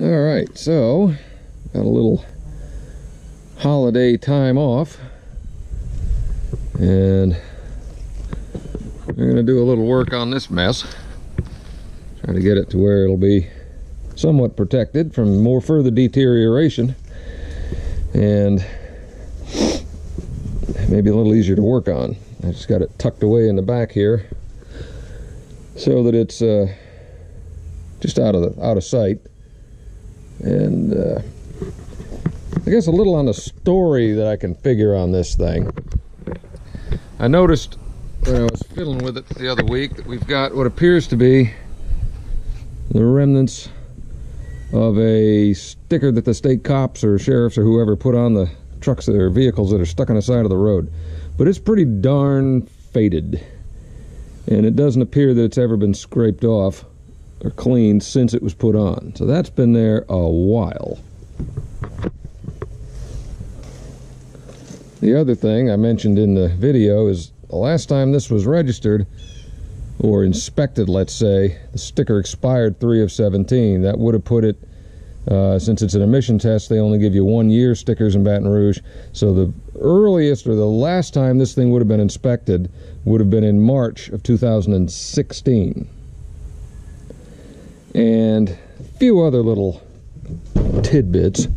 All right, so got a little holiday time off, and we're gonna do a little work on this mess. Try to get it to where it'll be somewhat protected from more further deterioration, and maybe a little easier to work on. I just got it tucked away in the back here, so that it's uh, just out of the out of sight and uh, I guess a little on the story that I can figure on this thing. I noticed when I was fiddling with it the other week that we've got what appears to be the remnants of a sticker that the state cops or sheriffs or whoever put on the trucks or vehicles that are stuck on the side of the road. But it's pretty darn faded. And it doesn't appear that it's ever been scraped off or cleaned since it was put on. So that's been there a while. The other thing I mentioned in the video is the last time this was registered or inspected, let's say, the sticker expired 3 of 17. That would have put it, uh, since it's an emission test, they only give you one year stickers in Baton Rouge. So the earliest or the last time this thing would have been inspected would have been in March of 2016 and a few other little tidbits.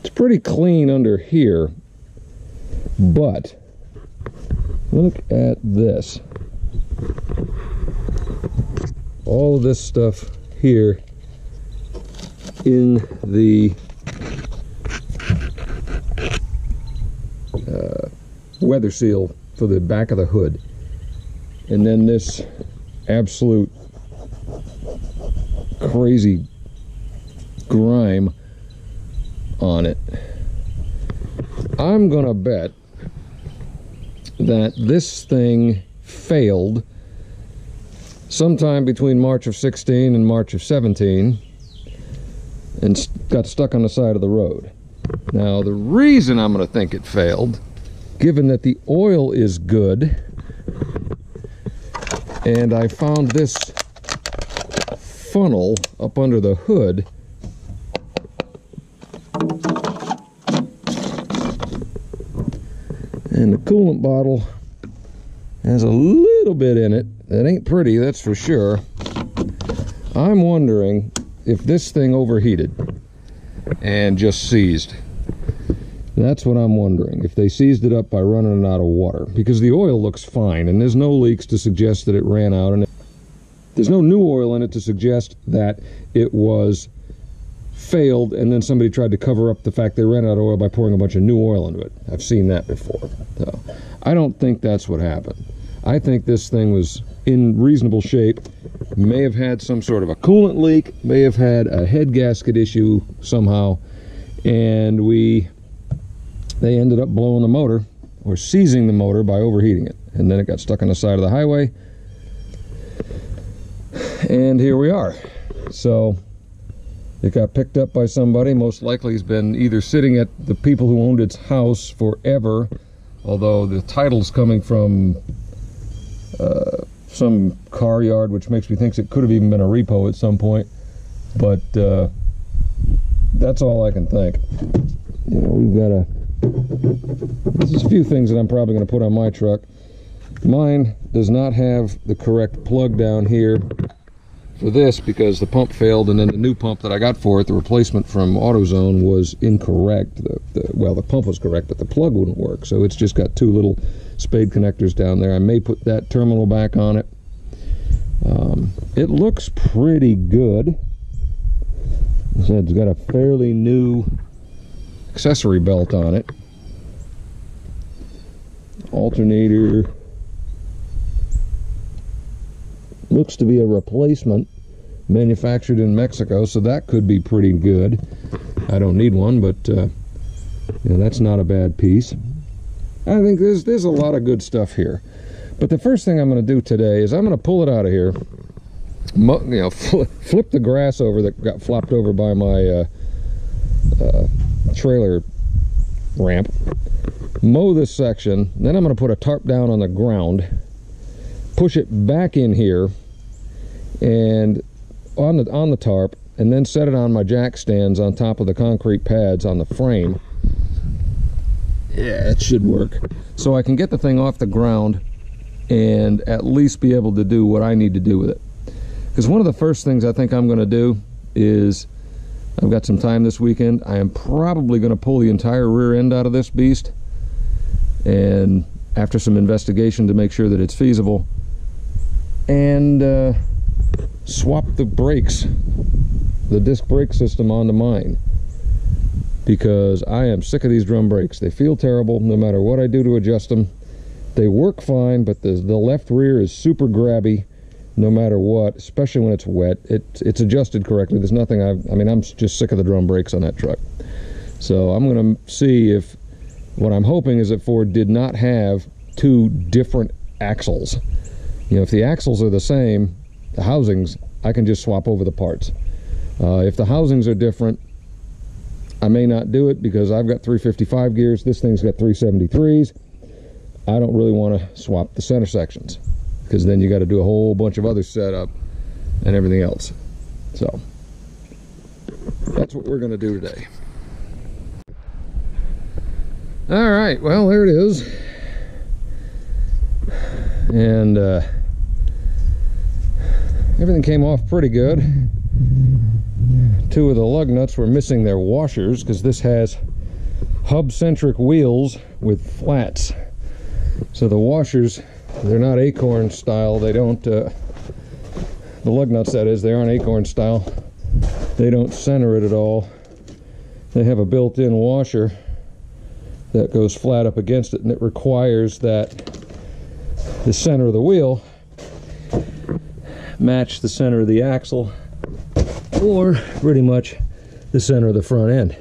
It's pretty clean under here, but look at this. All this stuff here in the uh, weather seal for the back of the hood. And then this absolute crazy grime on it. I'm gonna bet that this thing failed sometime between March of 16 and March of 17 and got stuck on the side of the road. Now, the reason I'm going to think it failed, given that the oil is good, and I found this funnel up under the hood, and the coolant bottle has a little bit in it. That ain't pretty, that's for sure. I'm wondering if this thing overheated and just seized. That's what I'm wondering. If they seized it up by running it out of water. Because the oil looks fine and there's no leaks to suggest that it ran out. And there's no new oil in it to suggest that it was failed and then somebody tried to cover up the fact they ran out of oil by pouring a bunch of new oil into it. I've seen that before. So I don't think that's what happened. I think this thing was in reasonable shape may have had some sort of a coolant leak may have had a head gasket issue somehow and we they ended up blowing the motor or seizing the motor by overheating it and then it got stuck on the side of the highway and here we are. So it got picked up by somebody most likely has been either sitting at the people who owned its house forever although the title's coming from uh, some car yard, which makes me think it could have even been a repo at some point. But uh, that's all I can think. You know, we've got a. There's a few things that I'm probably going to put on my truck. Mine does not have the correct plug down here for this because the pump failed and then the new pump that I got for it, the replacement from AutoZone was incorrect. The, the, well, the pump was correct, but the plug wouldn't work. So it's just got two little spade connectors down there. I may put that terminal back on it. Um, it looks pretty good. It's got a fairly new accessory belt on it. Alternator looks to be a replacement manufactured in Mexico, so that could be pretty good. I don't need one, but uh, know, that's not a bad piece. I think there's there's a lot of good stuff here. But the first thing I'm going to do today is I'm going to pull it out of here, you know, flip the grass over that got flopped over by my uh, uh, trailer ramp, mow this section, then I'm going to put a tarp down on the ground, push it back in here, and on the on the tarp, and then set it on my jack stands on top of the concrete pads on the frame. Yeah, it should work. So I can get the thing off the ground and at least be able to do what I need to do with it. Because one of the first things I think I'm going to do is I've got some time this weekend. I am probably going to pull the entire rear end out of this beast and after some investigation to make sure that it's feasible and uh, swap the brakes the disc brake system onto mine because I am sick of these drum brakes. They feel terrible no matter what I do to adjust them. They work fine, but the, the left rear is super grabby no matter what, especially when it's wet. It, it's adjusted correctly. There's nothing I've, I mean, I'm just sick of the drum brakes on that truck. So I'm going to see if, what I'm hoping is that Ford did not have two different axles. You know, if the axles are the same, the housings, I can just swap over the parts. Uh, if the housings are different, I may not do it because I've got 355 gears. This thing's got 373s. I don't really want to swap the center sections because then you got to do a whole bunch of other setup and everything else. So that's what we're going to do today. All right, well, there it is. And uh, everything came off pretty good two of the lug nuts were missing their washers because this has hub-centric wheels with flats. So the washers, they're not acorn style. They don't, uh, the lug nuts that is, they aren't acorn style. They don't center it at all. They have a built-in washer that goes flat up against it and it requires that the center of the wheel match the center of the axle or pretty much the center of the front end.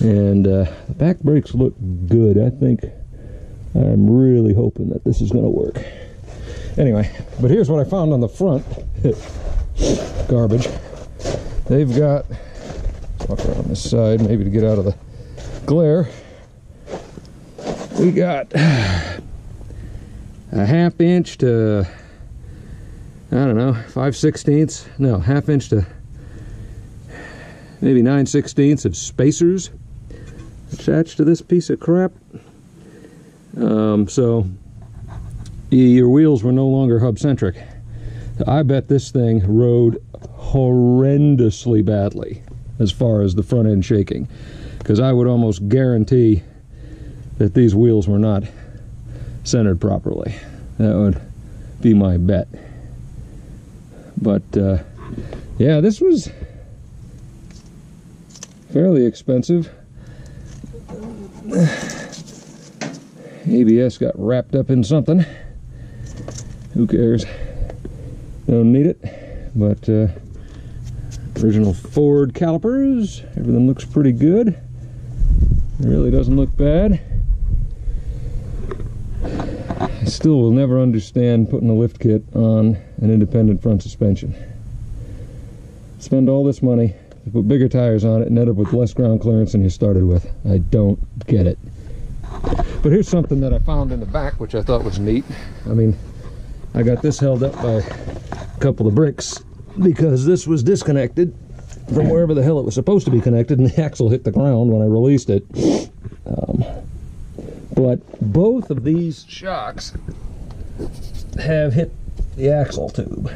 And uh, the back brakes look good. I think I'm really hoping that this is going to work. Anyway, but here's what I found on the front. Garbage. They've got, walk around this side maybe to get out of the glare. We got a half inch to, I don't know, 5 sixteenths, no, half inch to maybe 9 sixteenths of spacers attached to this piece of crap. Um, so your wheels were no longer hub centric. I bet this thing rode horrendously badly as far as the front end shaking because I would almost guarantee that these wheels were not centered properly. That would be my bet. But uh, yeah, this was fairly expensive. ABS got wrapped up in something. Who cares? Don't need it. But uh, original Ford calipers. Everything looks pretty good. It really doesn't look bad. Still will never understand putting a lift kit on an independent front suspension. Spend all this money, to put bigger tires on it and end up with less ground clearance than you started with. I don't get it. But here's something that I found in the back, which I thought was neat. I mean, I got this held up by a couple of bricks because this was disconnected from wherever the hell it was supposed to be connected and the axle hit the ground when I released it. Um, but both of these shocks have hit the axle tube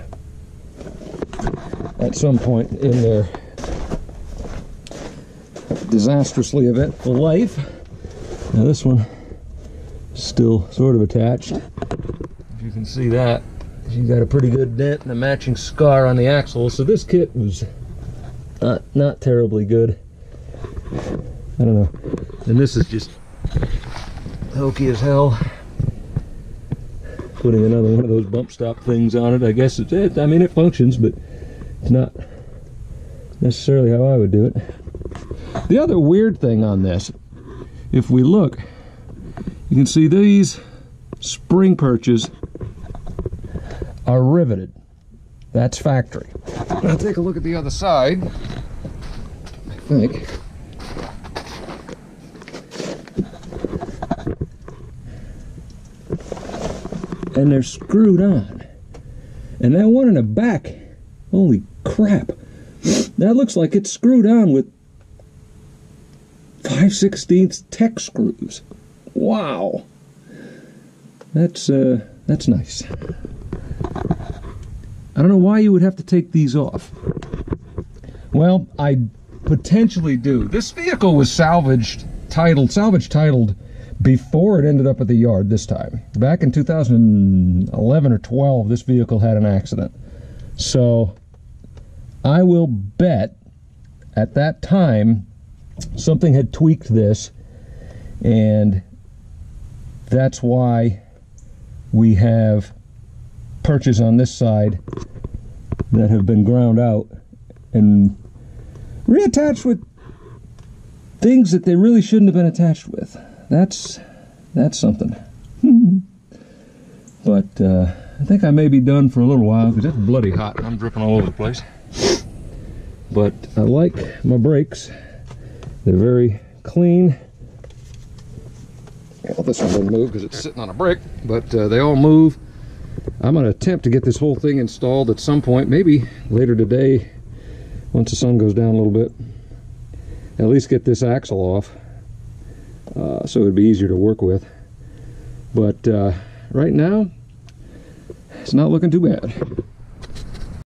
at some point in their disastrously eventful life. Now this one still sort of attached. If you can see that, you got a pretty good dent and a matching scar on the axle. So this kit was not, not terribly good. I don't know. And this is just hokey as hell. Putting another one of those bump stop things on it. I guess it's it. I mean, it functions, but it's not necessarily how I would do it. The other weird thing on this, if we look, you can see these spring perches are riveted. That's factory. Now take a look at the other side. I think. And they're screwed on. And that one in the back, holy crap, that looks like it's screwed on with 5 16ths Tek screws. Wow. That's uh that's nice. I don't know why you would have to take these off. Well, I potentially do. This vehicle was salvaged, titled, salvage titled before it ended up at the yard this time. Back in 2011 or 12, this vehicle had an accident. So I will bet at that time something had tweaked this and that's why we have perches on this side that have been ground out and reattached with things that they really shouldn't have been attached with. That's that's something. but uh, I think I may be done for a little while because it's bloody hot and I'm dripping all over the place. But I like my brakes. They're very clean. Well, this one doesn't move because it's sitting on a brick, but uh, they all move. I'm going to attempt to get this whole thing installed at some point, maybe later today, once the sun goes down a little bit. At least get this axle off uh, so it'd be easier to work with. But uh, right now, it's not looking too bad.